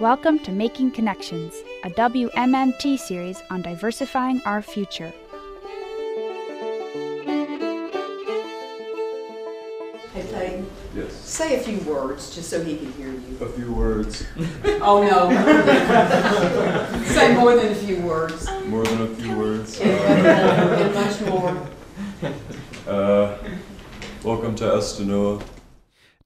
Welcome to Making Connections, a WMMT series on diversifying our future. Hey Peyton, Yes. say a few words just so he can hear you. A few words. Oh no. say more than a few words. More than a few words. And much more. Welcome to Estonoa.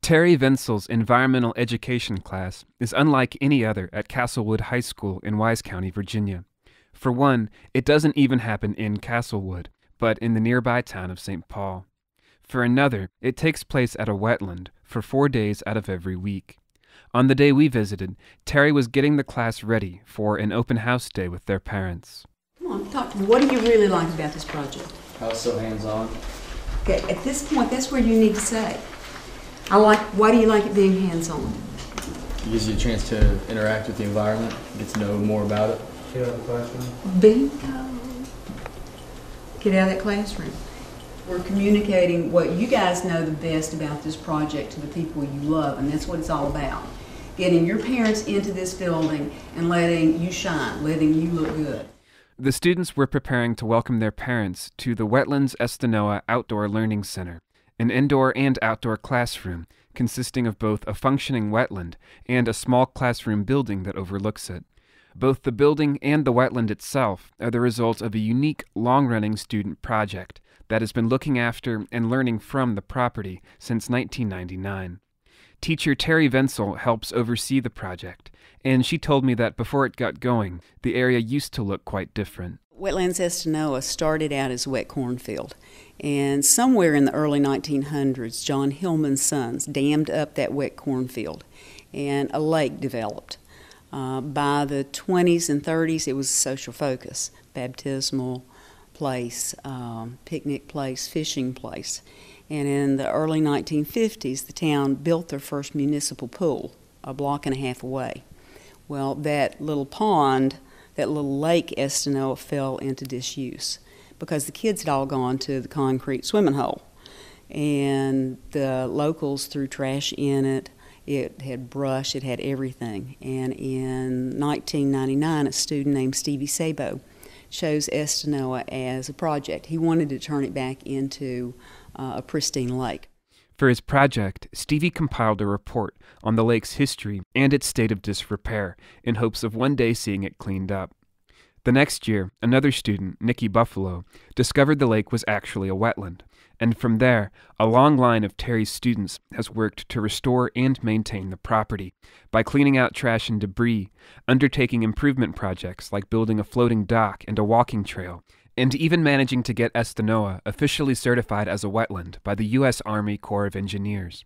Terry Vencil's environmental education class is unlike any other at Castlewood High School in Wise County, Virginia. For one, it doesn't even happen in Castlewood, but in the nearby town of St. Paul. For another, it takes place at a wetland for four days out of every week. On the day we visited, Terry was getting the class ready for an open house day with their parents. Come on, talk to me. What do you really like about this project? I was so hands-on. Okay, at this point, that's where you need to say. I like, why do you like it being hands-on? It gives you a chance to interact with the environment, get to know more about it. Get out of the classroom. Bingo. Get out of that classroom. We're communicating what you guys know the best about this project to the people you love, and that's what it's all about. Getting your parents into this building and letting you shine, letting you look good. The students were preparing to welcome their parents to the Wetlands Estonoa Outdoor Learning Center, an indoor and outdoor classroom consisting of both a functioning wetland and a small classroom building that overlooks it. Both the building and the wetland itself are the result of a unique long running student project that has been looking after and learning from the property since 1999. Teacher Terry Vencil helps oversee the project, and she told me that before it got going, the area used to look quite different. Wetlands Estonoa started out as wet cornfield, and somewhere in the early 1900s, John Hillman's sons dammed up that wet cornfield, and a lake developed. Uh, by the 20s and 30s, it was a social focus, baptismal place, um, picnic place, fishing place. And in the early 1950s, the town built their first municipal pool a block and a half away. Well, that little pond, that little lake Estonoa fell into disuse because the kids had all gone to the concrete swimming hole. And the locals threw trash in it. It had brush, it had everything. And in 1999, a student named Stevie Sabo chose Estonoa as a project. He wanted to turn it back into uh, a pristine lake. For his project, Stevie compiled a report on the lake's history and its state of disrepair in hopes of one day seeing it cleaned up. The next year, another student, Nikki Buffalo, discovered the lake was actually a wetland, and from there, a long line of Terry's students has worked to restore and maintain the property by cleaning out trash and debris, undertaking improvement projects like building a floating dock and a walking trail, and even managing to get Estonoa officially certified as a wetland by the U.S. Army Corps of Engineers.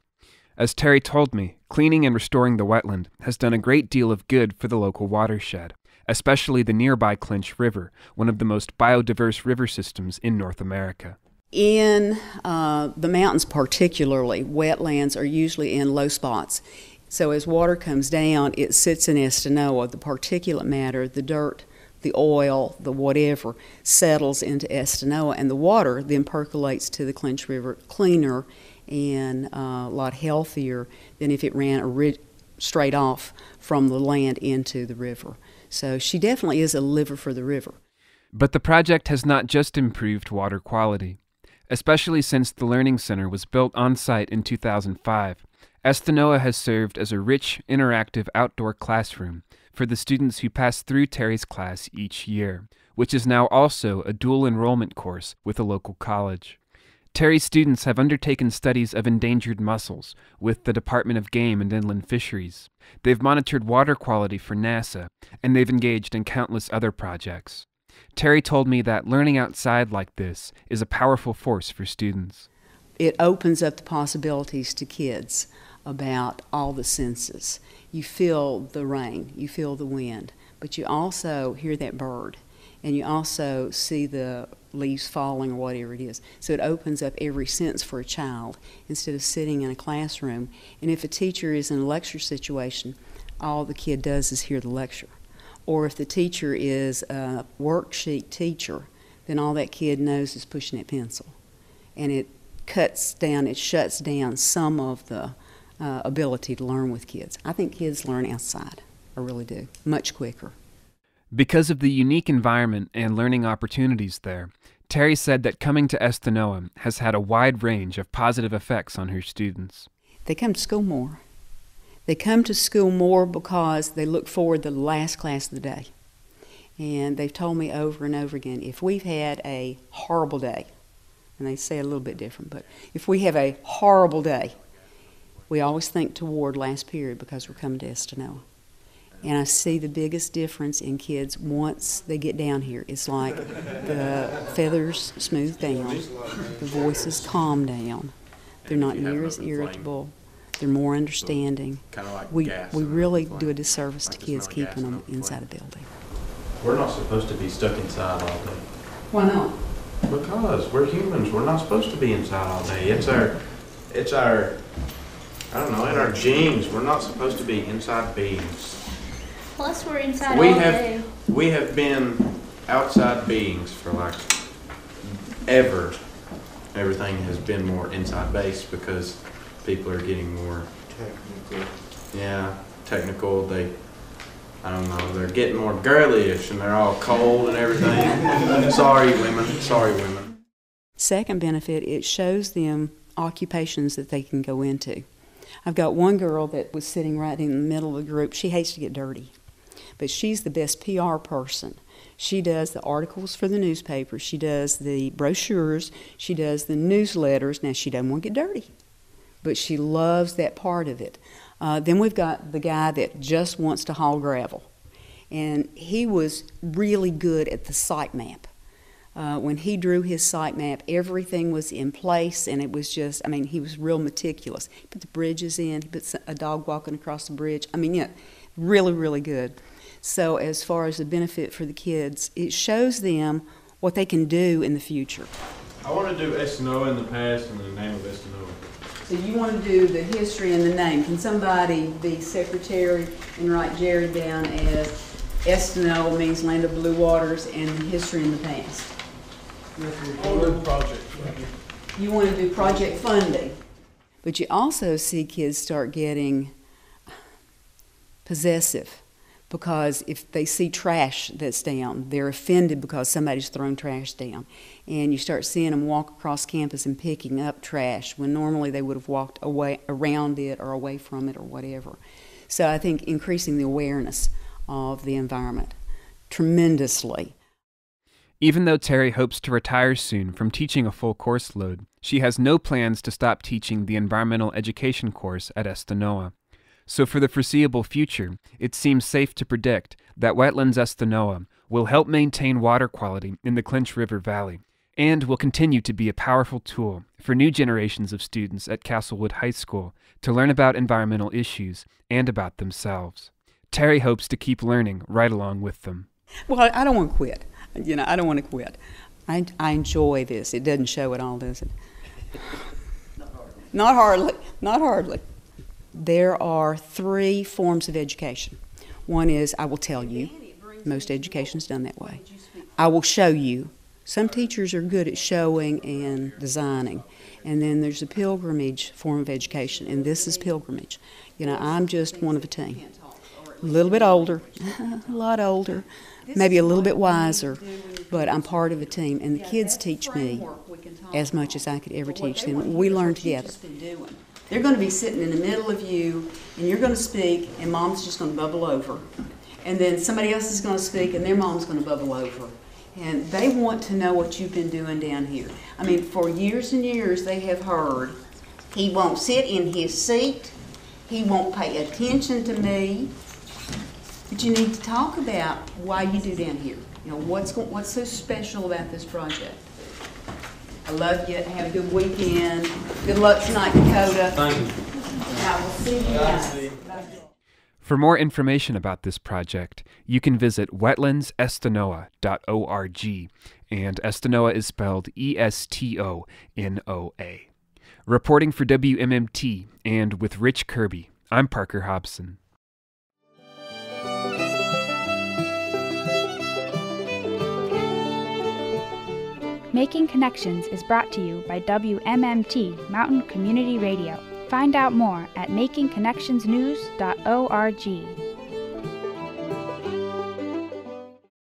As Terry told me, cleaning and restoring the wetland has done a great deal of good for the local watershed, especially the nearby Clinch River, one of the most biodiverse river systems in North America. In uh, the mountains, particularly, wetlands are usually in low spots. So as water comes down, it sits in Estonoa. The particulate matter, the dirt, the oil, the whatever, settles into Estonoa, and the water then percolates to the Clinch River cleaner and uh, a lot healthier than if it ran ori- straight off from the land into the river. So she definitely is a liver for the river. But the project has not just improved water quality. Especially since the Learning Center was built on site in 2005, Estonoa has served as a rich, interactive outdoor classroom for the students who pass through Terry's class each year, which is now also a dual enrollment course with a local college. Terry's students have undertaken studies of endangered mussels with the Department of Game and Inland Fisheries. They've monitored water quality for NASA, and they've engaged in countless other projects. Terry told me that learning outside like this is a powerful force for students. It opens up the possibilities to kids about all the senses. You feel the rain, you feel the wind, but you also hear that bird, and you also see the leaves falling or whatever it is. So it opens up every sense for a child instead of sitting in a classroom. And if a teacher is in a lecture situation, all the kid does is hear the lecture. Or if the teacher is a worksheet teacher, then all that kid knows is pushing that pencil. And it cuts down, it shuts down some of the uh, ability to learn with kids. I think kids learn outside. I really do, much quicker. Because of the unique environment and learning opportunities there, Terry said that coming to Estonoa has had a wide range of positive effects on her students. They come to school more. They come to school more because they look forward to the last class of the day. And they've told me over and over again if we've had a horrible day, and they say a little bit different, but if we have a horrible day, we always think toward last period because we're coming to Estonoa. And I see the biggest difference in kids once they get down here. It's like the feathers smooth down, the voices calm down. They're not near as irritable. They're more understanding. Kind of like We, gas we really do a disservice Like to kids smell of gas keeping them inside a building. We're not supposed to be stuck inside all day. Why not? Because we're humans. We're not supposed to be inside all day. It's our, it's our, I don't know, in our genes. We're not supposed to be inside beings. Plus, we're inside We all have- day. We have been outside beings for like ever. Everything has been more inside based because people are getting more, technical. yeah, technical. They, I don't know, they're getting more girlyish and they're all cold and everything. Sorry, women. Sorry, women. Second benefit, it shows them occupations that they can go into. I've got one girl that was sitting right in the middle of the group. She hates to get dirty, but she's the best PR person. She does the articles for the newspaper, she does the brochures, she does the newsletters. Now, she doesn't want to get dirty, but she loves that part of it. Uh, then we've got the guy that just wants to haul gravel, and he was really good at the site map. Uh, when he drew his site map, everything was in place, and it was just, I mean, he was real meticulous. He put the bridges in, he put a dog walking across the bridge. I mean, yeah, really, really good. So, as far as the benefit for the kids, it shows them what they can do in the future. I want to do Estonoa in the past and the name of Estonoa. So, you want to do the history and the name. Can somebody be secretary and write Jared down as Estonoa means land of blue waters and history in the past? You want to do project funding. But you also see kids start getting possessive because if they see trash that's down, they're offended because somebody's thrown trash down. And you start seeing them walk across campus and picking up trash when normally they would have walked away around it or away from it or whatever. So I think increasing the awareness of the environment tremendously. Even though Terry hopes to retire soon from teaching a full course load, she has no plans to stop teaching the environmental education course at Estonoa. So, for the foreseeable future, it seems safe to predict that Wetlands Estonoa will help maintain water quality in the Clinch River Valley and will continue to be a powerful tool for new generations of students at Castlewood High School to learn about environmental issues and about themselves. Terry hopes to keep learning right along with them. Well, I- I don't want to quit. You know, I don't want to quit. I, I enjoy this. It doesn't show at all, does it? Not hardly. Not hardly. There are three forms of education. One is I will tell you. Most education is done that way. I will show you. Some teachers are good at showing and designing. And then there's a pilgrimage form of education, and this is pilgrimage. You know, I'm just one of a team. A little bit older, a lot older, maybe a little bit wiser, but I'm part of a team, and the kids teach me as much as I could ever teach them. We learn together. They're going to be sitting in the middle of you, and you're going to speak, and mom's just going to bubble over. And then somebody else is going to speak, and their mom's going to bubble over. And they want to know what you've been doing down here. I mean, for years and years, they have heard he won't sit in his seat, he won't pay attention to me. But you need to talk about why you do down here. You know, what's, go- what's so special about this project? I love you. Have a good weekend. Good luck tonight, Dakota. Thank you. And I will see you guys. For more information about this project, you can visit wetlandsestonoa.org, and Estonoa is spelled E S T O N O A. Reporting for WMMT and with Rich Kirby, I'm Parker Hobson. Making Connections is brought to you by WMMT Mountain Community Radio. Find out more at makingconnectionsnews.org.